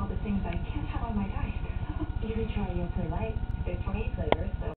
all the things I can't have on my diet. You try your polite. There's 28